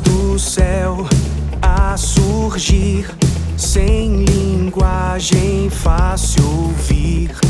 do céu surgir sem linguagem fácil ouvir.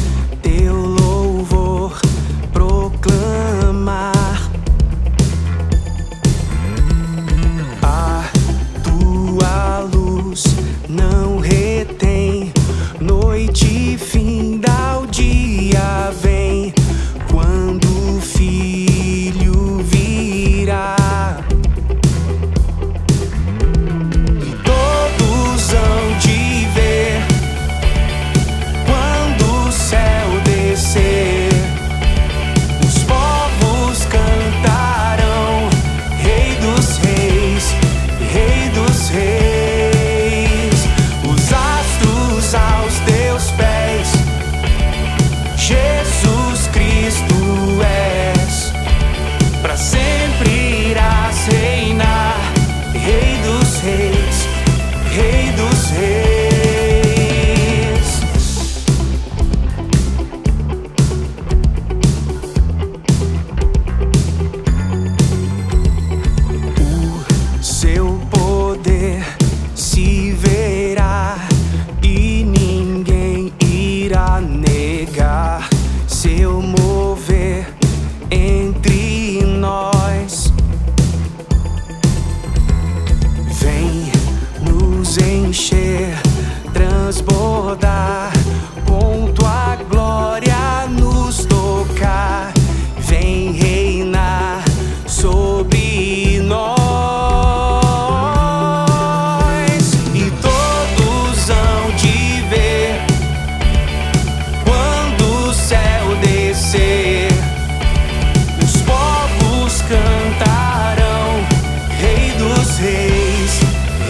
reis,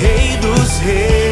rei dos reis.